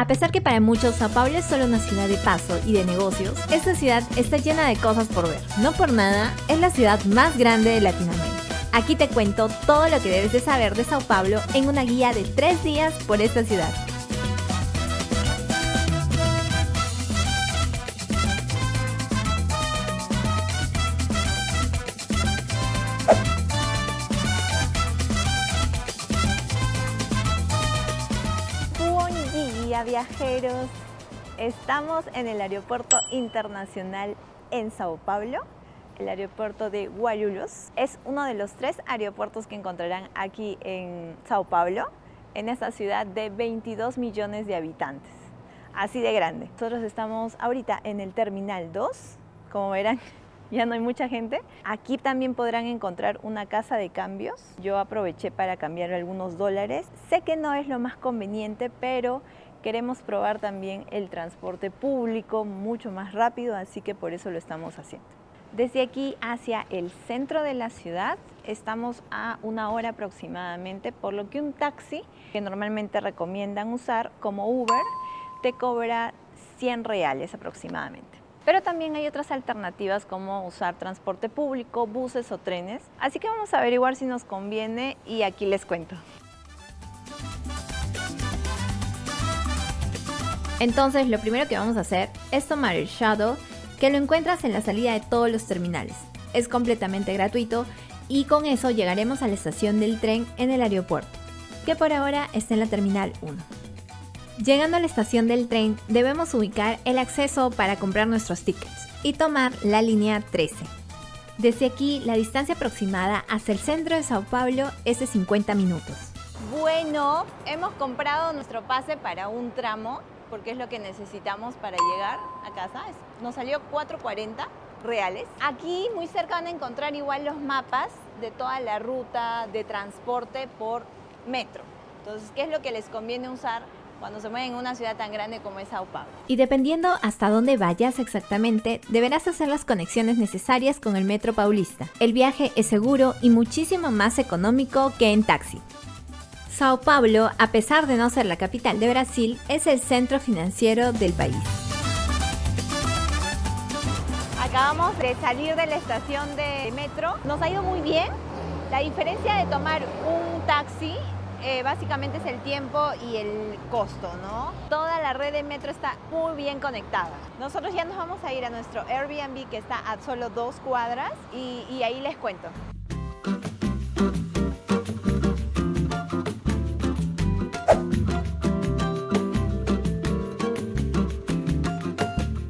A pesar que para muchos Sao Paulo es solo una ciudad de paso y de negocios, esta ciudad está llena de cosas por ver. No por nada, es la ciudad más grande de Latinoamérica. Aquí te cuento todo lo que debes de saber de Sao Paulo en una guía de tres días por esta ciudad. Viajeros, estamos en el aeropuerto internacional en Sao Paulo, el aeropuerto de Guarulhos. Es uno de los tres aeropuertos que encontrarán aquí en Sao Paulo, en esta ciudad de 22 millones de habitantes, así de grande. Nosotros estamos ahorita en el Terminal 2, como verán ya no hay mucha gente. Aquí también podrán encontrar una casa de cambios. Yo aproveché para cambiar algunos dólares. Sé que no es lo más conveniente, pero Queremos probar también el transporte público mucho más rápido, así que por eso lo estamos haciendo. Desde aquí hacia el centro de la ciudad estamos a una hora aproximadamente, por lo que un taxi que normalmente recomiendan usar como Uber te cobra 100 reales aproximadamente. Pero también hay otras alternativas como usar transporte público, buses o trenes. Así que vamos a averiguar si nos conviene y aquí les cuento. Entonces lo primero que vamos a hacer es tomar el Shuttle que lo encuentras en la salida de todos los terminales. Es completamente gratuito y con eso llegaremos a la estación del tren en el aeropuerto, que por ahora está en la terminal 1. Llegando a la estación del tren debemos ubicar el acceso para comprar nuestros tickets y tomar la línea 13. Desde aquí la distancia aproximada hacia el centro de Sao Paulo es de 50 minutos. Bueno, hemos comprado nuestro pase para un tramo porque es lo que necesitamos para llegar a casa. Nos salió 4.40 reales. Aquí muy cerca van a encontrar igual los mapas de toda la ruta de transporte por metro. Entonces, ¿qué es lo que les conviene usar cuando se mueven en una ciudad tan grande como es Sao Paulo. Y dependiendo hasta dónde vayas exactamente, deberás hacer las conexiones necesarias con el Metro Paulista. El viaje es seguro y muchísimo más económico que en taxi. Sao Paulo, a pesar de no ser la capital de Brasil, es el centro financiero del país. Acabamos de salir de la estación de metro. Nos ha ido muy bien. La diferencia de tomar un taxi eh, básicamente es el tiempo y el costo, ¿no? Toda la red de metro está muy bien conectada. Nosotros ya nos vamos a ir a nuestro Airbnb que está a solo dos cuadras y, y ahí les cuento.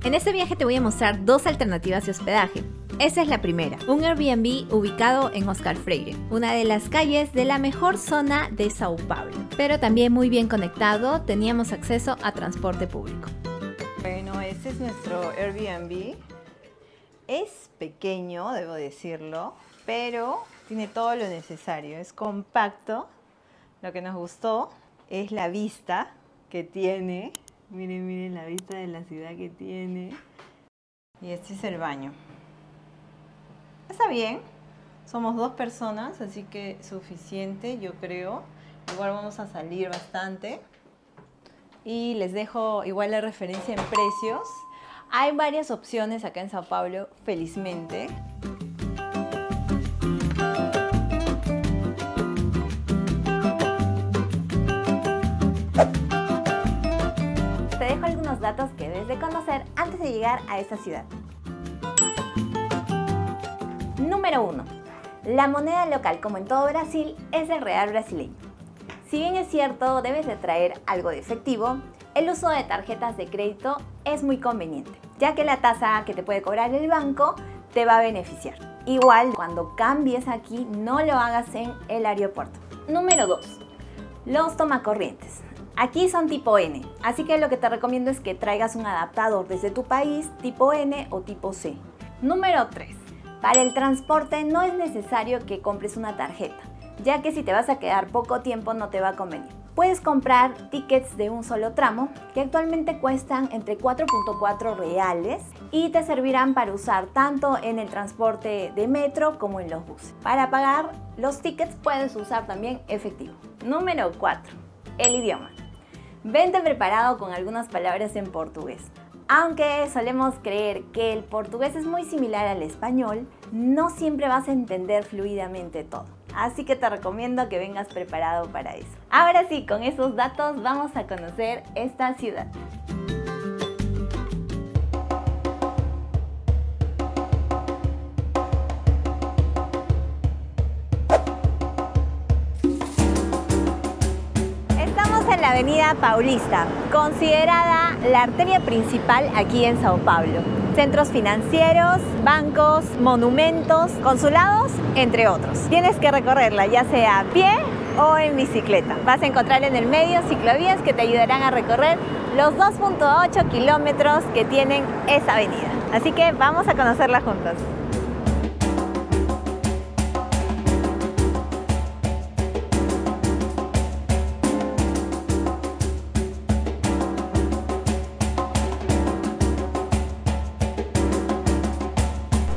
En este viaje te voy a mostrar dos alternativas de hospedaje. Esa es la primera, un Airbnb ubicado en Oscar Freire, una de las calles de la mejor zona de Sao Paulo. Pero también muy bien conectado, teníamos acceso a transporte público. Bueno, este es nuestro Airbnb. Es pequeño, debo decirlo, pero tiene todo lo necesario. Es compacto. Lo que nos gustó es la vista que tiene Miren, miren la vista de la ciudad que tiene. Y este es el baño. Está bien. Somos dos personas, así que suficiente, yo creo. Igual vamos a salir bastante. Y les dejo igual la referencia en precios. Hay varias opciones acá en Sao Paulo, felizmente. Conocer antes de llegar a esta ciudad. Número 1. La moneda local, como en todo Brasil, es el real brasileño. Si bien es cierto, debes de traer algo de efectivo, el uso de tarjetas de crédito es muy conveniente, ya que la tasa que te puede cobrar el banco te va a beneficiar. Igual, cuando cambies aquí, no lo hagas en el aeropuerto. Número 2. Los tomacorrientes. Aquí son tipo N, así que lo que te recomiendo es que traigas un adaptador desde tu país tipo N o tipo C. Número 3. Para el transporte no es necesario que compres una tarjeta, ya que si te vas a quedar poco tiempo no te va a convenir. Puedes comprar tickets de un solo tramo que actualmente cuestan entre 4.4 reales y te servirán para usar tanto en el transporte de metro como en los buses. Para pagar los tickets puedes usar también efectivo. Número 4. El idioma. Vente preparado con algunas palabras en portugués. Aunque solemos creer que el portugués es muy similar al español, no siempre vas a entender fluidamente todo. Así que te recomiendo que vengas preparado para eso. Ahora sí, con esos datos vamos a conocer esta ciudad. Avenida Paulista, considerada la arteria principal aquí en Sao Paulo. Centros financieros, bancos, monumentos, consulados, entre otros. Tienes que recorrerla ya sea a pie o en bicicleta. Vas a encontrar en el medio ciclovías que te ayudarán a recorrer los 2.8 kilómetros que tienen esa avenida. Así que vamos a conocerla juntos.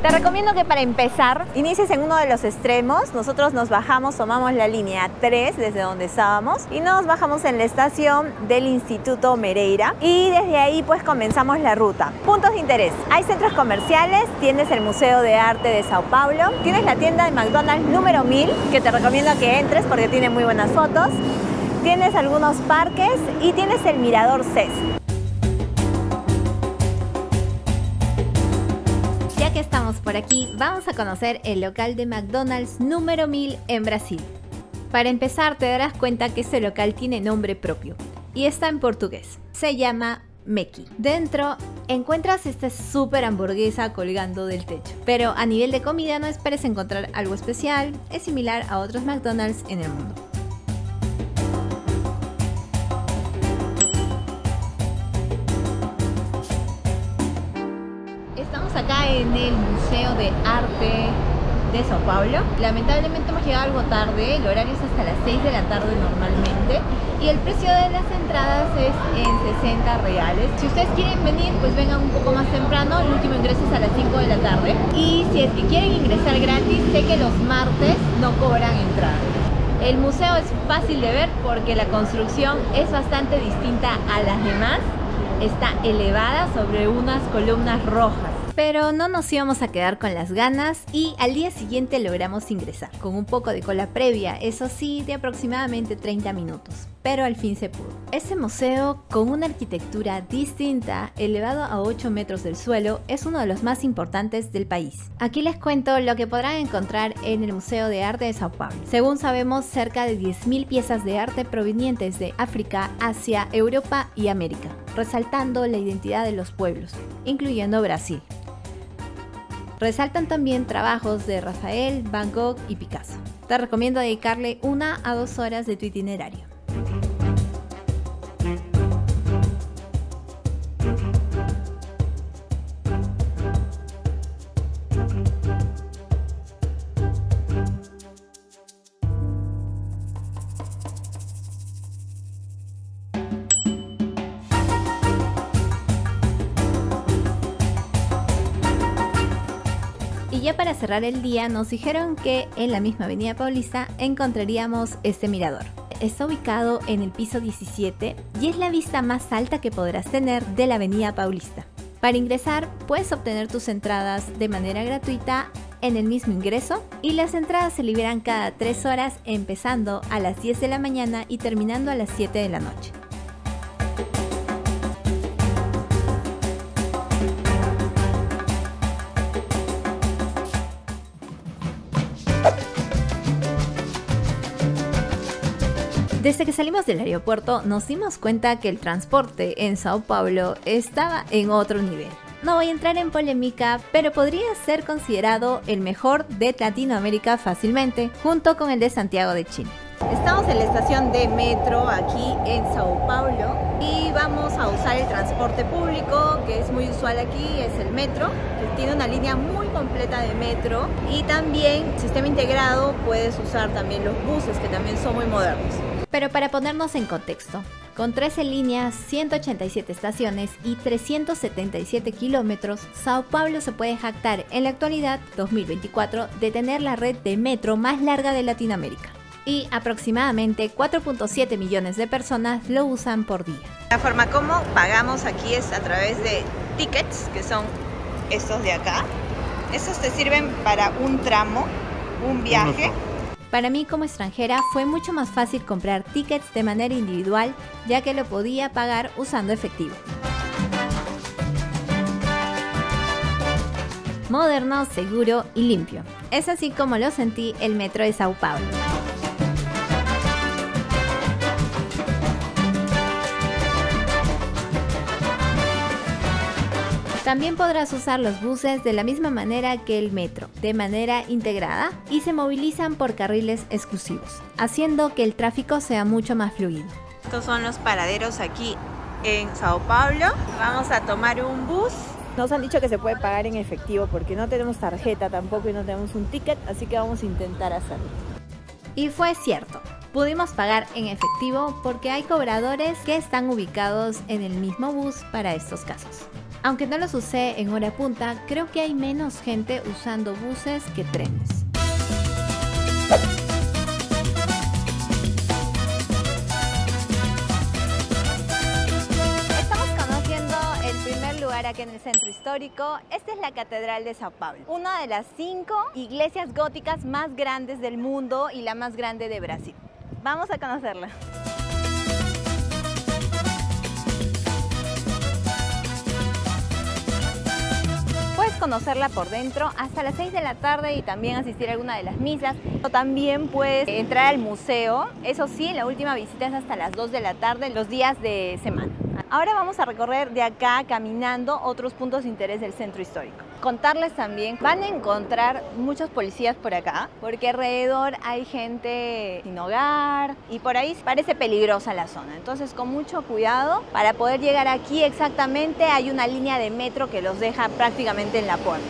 Te recomiendo que para empezar inicies en uno de los extremos. Nosotros nos bajamos, tomamos la línea 3 desde donde estábamos y nos bajamos en la estación del Instituto Mereira y desde ahí pues comenzamos la ruta. Puntos de interés. Hay centros comerciales, tienes el Museo de Arte de Sao Paulo, tienes la tienda de McDonald's número 1000 que te recomiendo que entres porque tiene muy buenas fotos. Tienes algunos parques y tienes el Mirador CES. Por aquí, vamos a conocer el local de McDonald's número 1000 en Brasil. Para empezar, te darás cuenta que este local tiene nombre propio y está en portugués. Se llama Meki. Dentro encuentras esta super hamburguesa colgando del techo. Pero a nivel de comida no esperes encontrar algo especial, es similar a otros McDonald's en el mundo. En el Museo de Arte de Sao Paulo. Lamentablemente hemos llegado algo tarde, el horario es hasta las 6 de la tarde normalmente y el precio de las entradas es en 60 reales. Si ustedes quieren venir, pues vengan un poco más temprano, el último ingreso es a las 5 de la tarde. Y si es que quieren ingresar gratis, sé que los martes no cobran entrada. El museo es fácil de ver porque la construcción es bastante distinta a las demás. Está elevada sobre unas columnas rojas. Pero no nos íbamos a quedar con las ganas y al día siguiente logramos ingresar, con un poco de cola previa, eso sí, de aproximadamente 30 minutos, pero al fin se pudo. Este museo, con una arquitectura distinta, elevado a 8 metros del suelo, es uno de los más importantes del país. Aquí les cuento lo que podrán encontrar en el Museo de Arte de Sao Paulo. Según sabemos, cerca de 10.000 piezas de arte provenientes de África, Asia, Europa y América, resaltando la identidad de los pueblos, incluyendo Brasil. Resaltan también trabajos de Rafael, Van Gogh y Picasso. Te recomiendo dedicarle una a dos horas de tu itinerario. Para cerrar el día nos dijeron que en la misma Avenida Paulista encontraríamos este mirador. Está ubicado en el piso 17 y es la vista más alta que podrás tener de la Avenida Paulista. Para ingresar puedes obtener tus entradas de manera gratuita en el mismo ingreso y las entradas se liberan cada 3 horas empezando a las 10 de la mañana y terminando a las 7 de la noche. Desde que salimos del aeropuerto nos dimos cuenta que el transporte en Sao Paulo estaba en otro nivel. No voy a entrar en polémica, pero podría ser considerado el mejor de Latinoamérica fácilmente, junto con el de Santiago de Chile. Estamos en la estación de metro aquí en Sao Paulo y vamos a usar el transporte público que es muy usual aquí, es el metro, que tiene una línea muy completa de metro y también sistema integrado puedes usar también los buses que también son muy modernos. Pero para ponernos en contexto, con 13 líneas, 187 estaciones y 377 kilómetros, Sao Paulo se puede jactar en la actualidad, 2024, de tener la red de metro más larga de Latinoamérica. y aproximadamente 4.7 millones de personas lo usan por día. La forma como pagamos aquí es a través de tickets, que son estos de acá. Estos te sirven para un tramo, un viaje. Para mí como extranjera fue mucho más fácil comprar tickets de manera individual ya que lo podía pagar usando efectivo. Moderno, seguro y limpio. Es así como lo sentí el metro de Sao Paulo. También podrás usar los buses de la misma manera que el metro, de manera integrada, y se movilizan por carriles exclusivos, haciendo que el tráfico sea mucho más fluido. Estos son los paraderos aquí en Sao Paulo. Vamos a tomar un bus. Nos han dicho que se puede pagar en efectivo porque no tenemos tarjeta tampoco y no tenemos un ticket, así que vamos a intentar hacerlo. Y fue cierto. Pudimos pagar en efectivo porque hay cobradores que están ubicados en el mismo bus para estos casos. Aunque no los usé en hora punta, creo que hay menos gente usando buses que trenes. Estamos conociendo el primer lugar aquí en el centro histórico. Esta es la Catedral de Sao Paulo, una de las cinco iglesias góticas más grandes del mundo y la más grande de Brasil. Vamos a conocerla. Conocerla por dentro hasta las 6 de la tarde y también asistir a alguna de las misas. O también puedes entrar al museo. Eso sí, la última visita es hasta las 2 de la tarde los días de semana. Ahora vamos a recorrer de acá caminando otros puntos de interés del centro histórico. Contarles también, van a encontrar muchos policías por acá, porque alrededor hay gente sin hogar y por ahí parece peligrosa la zona. Entonces con mucho cuidado, para poder llegar aquí exactamente hay una línea de metro que los deja prácticamente en la puerta.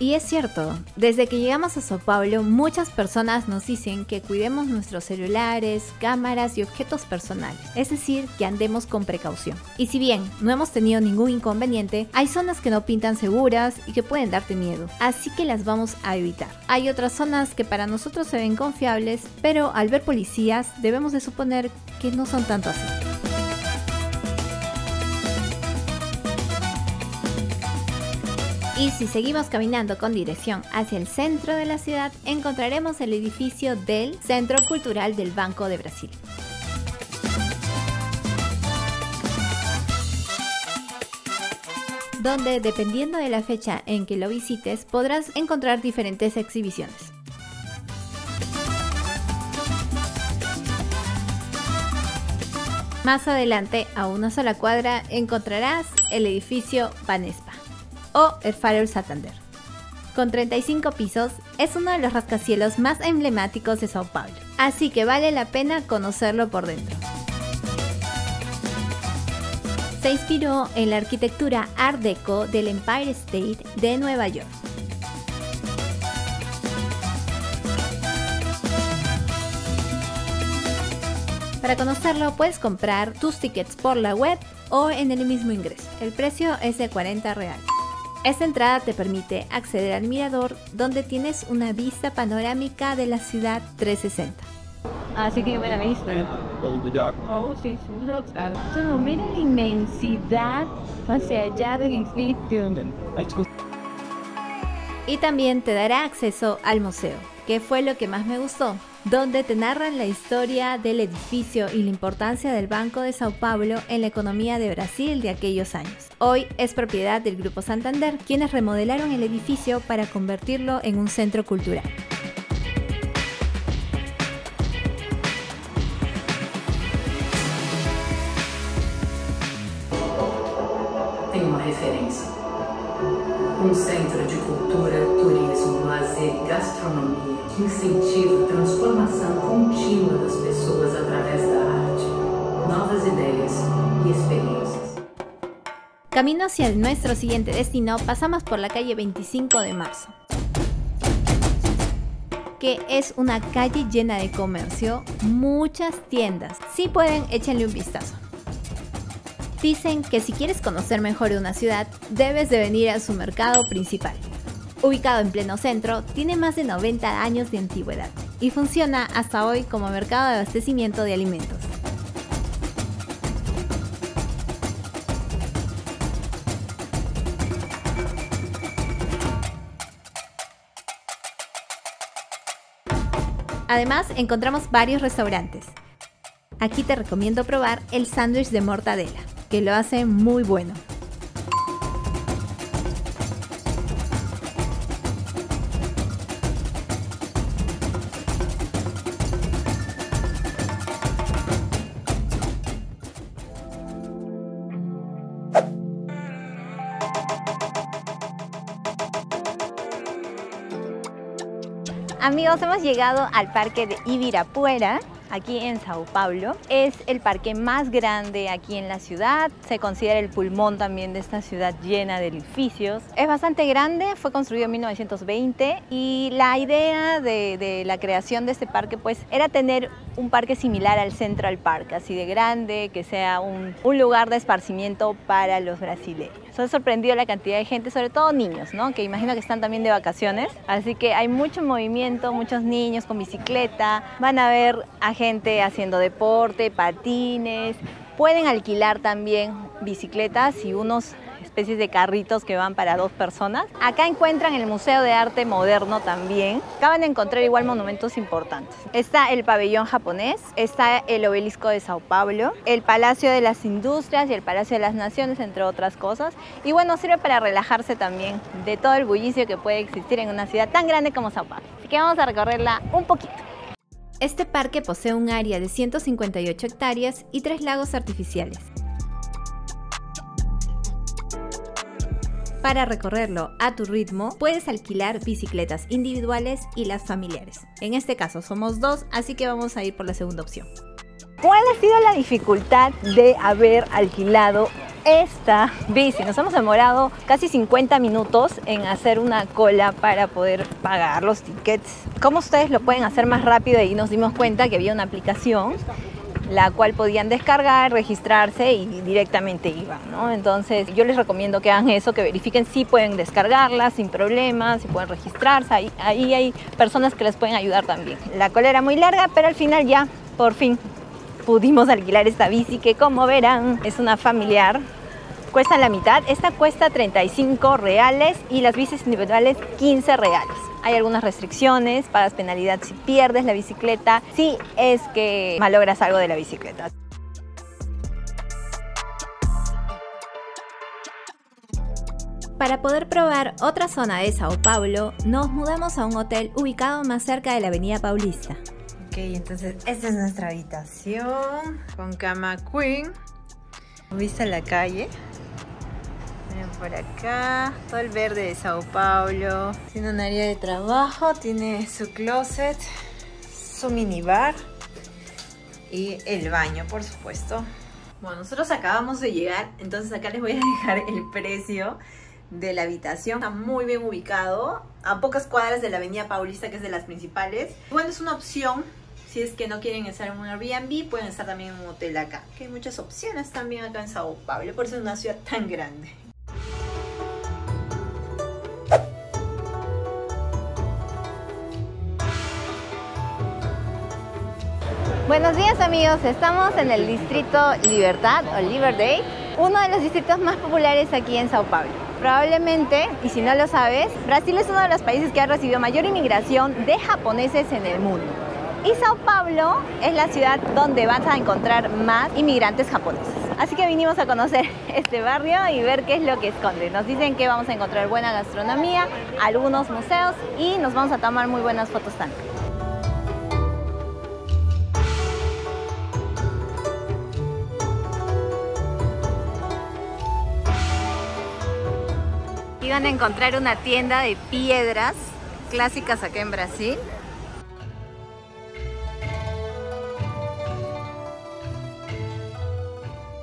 Y es cierto, desde que llegamos a Sao Paulo, muchas personas nos dicen que cuidemos nuestros celulares, cámaras y objetos personales, es decir, que andemos con precaución. Y si bien no hemos tenido ningún inconveniente, hay zonas que no pintan seguras y que pueden darte miedo, así que las vamos a evitar. Hay otras zonas que para nosotros se ven confiables, pero al ver policías debemos de suponer que no son tanto así. Y si seguimos caminando con dirección hacia el centro de la ciudad, encontraremos el edificio del Centro Cultural del Banco de Brasil. donde dependiendo de la fecha en que lo visites podrás encontrar diferentes exhibiciones. Más adelante, a una sola cuadra, encontrarás el edificio Banespa o el Farol Santander. Con 35 pisos, es uno de los rascacielos más emblemáticos de Sao Paulo, así que vale la pena conocerlo por dentro. Se inspiró en la arquitectura Art Deco del Empire State de Nueva York. Para conocerlo puedes comprar tus tickets por la web o en el mismo ingreso. El precio es de 40 reales. Esta entrada te permite acceder al mirador donde tienes una vista panorámica de la ciudad 360. Así que buena vista. Oh, sí, sí, mira la inmensidad hacia allá del edificio. Y también te dará acceso al museo, que fue lo que más me gustó donde te narran la historia del edificio y la importancia del Banco de Sao Paulo en la economía de Brasil de aquellos años. Hoy es propiedad del Grupo Santander, quienes remodelaron el edificio para convertirlo en un centro cultural. Tem uma referência. Centro de cultura, turismo, lazer e gastronomia que incentiva a transformação contínua das pessoas através da arte, novas ideias y experiencias. Camino hacia nuestro siguiente destino, pasamos por la calle 25 de marzo, que es una calle llena de comercio, muchas tiendas. Si pueden, échenle un vistazo. Dicen que si quieres conocer mejor una ciudad, debes de venir a su mercado principal. Ubicado en pleno centro, tiene más de 90 años de antigüedad y funciona hasta hoy como mercado de abastecimiento de alimentos. Además, encontramos varios restaurantes. Aquí te recomiendo probar el sándwich de mortadela, que lo hace muy bueno. Amigos, hemos llegado al parque de Ibirapuera, aquí en Sao Paulo. Es el parque más grande aquí en la ciudad, se considera el pulmón también de esta ciudad llena de edificios. Es bastante grande, fue construido en 1920 y la idea de, la creación de este parque pues era tener un parque similar al Central Park, así de grande, que sea un lugar de esparcimiento para los brasileños. Ha sorprendido la cantidad de gente, sobre todo niños, ¿no? que imagino que están también de vacaciones. Así que hay mucho movimiento, muchos niños con bicicleta, van a ver a gente haciendo deporte, patines. Pueden alquilar también bicicletas y unos especies de carritos que van para dos personas. Acá encuentran el Museo de Arte Moderno también. Acaban de encontrar igual monumentos importantes. Está el pabellón japonés, está el obelisco de Sao Paulo, el Palacio de las Industrias y el Palacio de las Naciones, entre otras cosas. Y bueno, sirve para relajarse también de todo el bullicio que puede existir en una ciudad tan grande como Sao Paulo. Así que vamos a recorrerla un poquito. Este parque posee un área de 158 hectáreas y tres lagos artificiales. Para recorrerlo a tu ritmo, puedes alquilar bicicletas individuales y las familiares. En este caso somos dos, así que vamos a ir por la segunda opción. ¿Cuál ha sido la dificultad de haber alquilado esta bici? Nos hemos demorado casi 50 minutos en hacer una cola para poder pagar los tickets. ¿Cómo ustedes lo pueden hacer más rápido? Y nos dimos cuenta que había una aplicación la cual podían descargar, registrarse y directamente iban, ¿no? Entonces yo les recomiendo que hagan eso, que verifiquen si pueden descargarla sin problemas, si pueden registrarse, ahí, ahí hay personas que les pueden ayudar también. La cola era muy larga, pero al final ya, por fin, pudimos alquilar esta bici que como verán es una familiar cuesta la mitad. Esta cuesta 35 reales y las bicis individuales 15 reales. Hay algunas restricciones, pagas penalidad si pierdes la bicicleta, si es que malogras algo de la bicicleta. Para poder probar otra zona de Sao Paulo, nos mudamos a un hotel ubicado más cerca de la Avenida Paulista. Ok, entonces esta es nuestra habitación con cama queen, vista a la calle. Por acá, todo el verde de Sao Paulo. Tiene un área de trabajo, tiene su closet, su minibar y el baño, por supuesto. Bueno, nosotros acabamos de llegar, entonces acá les voy a dejar el precio de la habitación. Está muy bien ubicado, a pocas cuadras de la avenida Paulista, que es de las principales. Bueno, es una opción. Si es que no quieren estar en un Airbnb, pueden estar también en un hotel acá. Que hay muchas opciones también acá en Sao Paulo, por eso es una ciudad tan grande. Buenos días amigos, estamos en el distrito Libertad o Liberty, uno de los distritos más populares aquí en Sao Paulo. Probablemente, y si no lo sabes, Brasil es uno de los países que ha recibido mayor inmigración de japoneses en el mundo. Y Sao Paulo es la ciudad donde vas a encontrar más inmigrantes japoneses. Así que vinimos a conocer este barrio y ver qué es lo que esconde. Nos dicen que vamos a encontrar buena gastronomía, algunos museos y nos vamos a tomar muy buenas fotos también. Iban a encontrar una tienda de piedras clásicas acá en Brasil.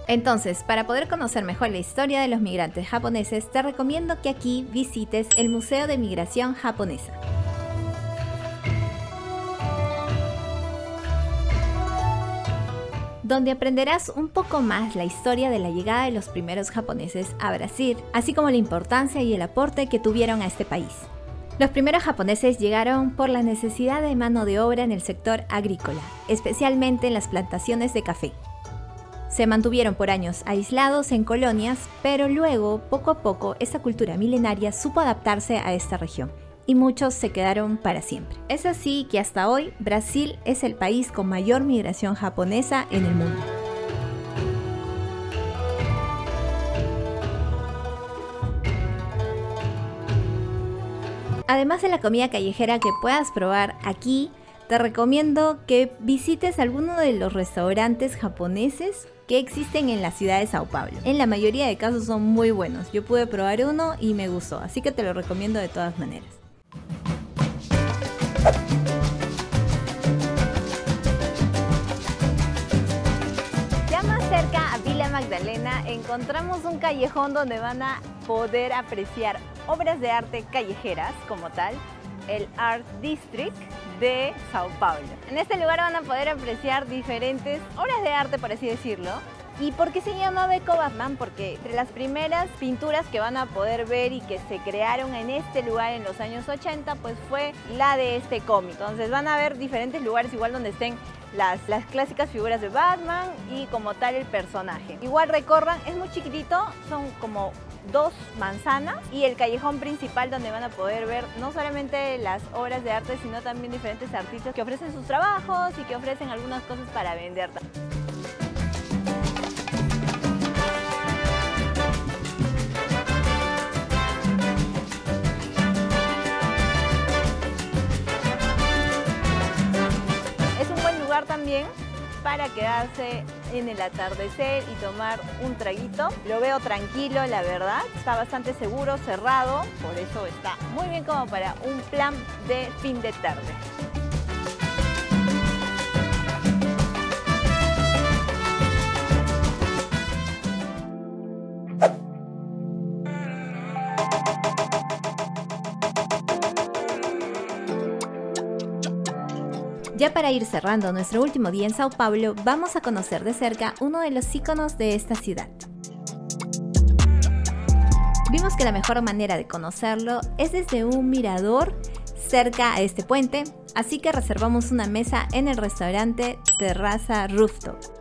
Entonces, para poder conocer mejor la historia de los migrantes japoneses, te recomiendo que aquí visites el Museo de Migración Japonesa. donde aprenderás un poco más la historia de la llegada de los primeros japoneses a Brasil, así como la importancia y el aporte que tuvieron a este país. Los primeros japoneses llegaron por la necesidad de mano de obra en el sector agrícola, especialmente en las plantaciones de café. Se mantuvieron por años aislados en colonias, pero luego, poco a poco, esa cultura milenaria supo adaptarse a esta región y muchos se quedaron para siempre. Es así que hasta hoy Brasil es el país con mayor migración japonesa en el mundo. Además de la comida callejera que puedas probar aquí, te recomiendo que visites alguno de los restaurantes japoneses que existen en la ciudad de Sao Paulo. En la mayoría de casos son muy buenos. Yo pude probar uno y me gustó, así que te lo recomiendo de todas maneras. Ya más cerca a Villa Magdalena encontramos un callejón donde van a poder apreciar obras de arte callejeras como tal, el Art District de Sao Paulo. En este lugar van a poder apreciar diferentes obras de arte, por así decirlo, ¿Y por qué se llama Beko Batman? Porque entre las primeras pinturas que van a poder ver y que se crearon en este lugar en los años 80, pues fue la de este cómic. Entonces van a ver diferentes lugares igual donde estén las, las clásicas figuras de Batman y como tal el personaje. Igual recorran, es muy chiquitito, son como dos manzanas y el callejón principal donde van a poder ver no solamente las obras de arte, sino también diferentes artistas que ofrecen sus trabajos y que ofrecen algunas cosas para vender. También para quedarse en el atardecer y tomar un traguito. Lo veo tranquilo, la verdad. Está bastante seguro, cerrado, por eso está muy bien como para un plan de fin de tarde. Para ir cerrando nuestro último día en Sao Paulo, vamos a conocer de cerca uno de los iconos de esta ciudad. Vimos que la mejor manera de conocerlo es desde un mirador cerca a este puente, así que reservamos una mesa en el restaurante Terraza Rooftop.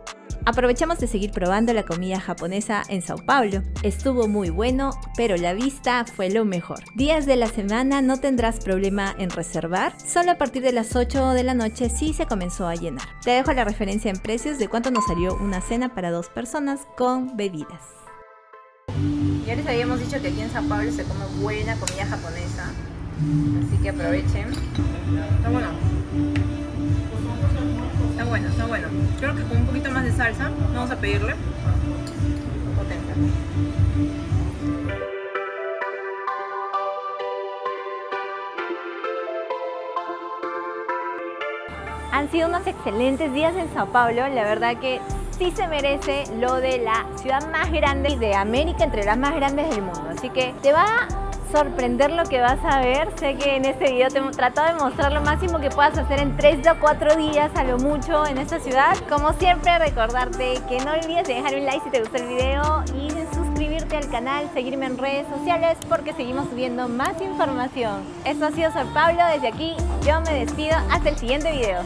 Aprovechamos de seguir probando la comida japonesa en Sao Paulo. Estuvo muy bueno, pero la vista fue lo mejor. Días de la semana no tendrás problema en reservar, solo a partir de las 8 de la noche sí se comenzó a llenar. Te dejo la referencia en precios de cuánto nos salió una cena para dos personas con bebidas. Ya les habíamos dicho que aquí en Sao Paulo se come buena comida japonesa, así que aprovechen. Está bueno. Bueno, está bueno. Creo que con un poquito más de salsa, vamos a pedirle. Potente. Han sido unos excelentes días en Sao Paulo, la verdad que sí se merece lo de la ciudad más grande de América, entre las más grandes del mundo. Así que te va sorprender lo que vas a ver. Sé que en este video te he tratado de mostrar lo máximo que puedas hacer en 3 o 4 días a lo mucho en esta ciudad. Como siempre, recordarte que no olvides de dejar un like si te gustó el video y de suscribirte al canal, seguirme en redes sociales porque seguimos subiendo más información. Esto ha sido Sor Pablo, desde aquí yo me despido hasta el siguiente video.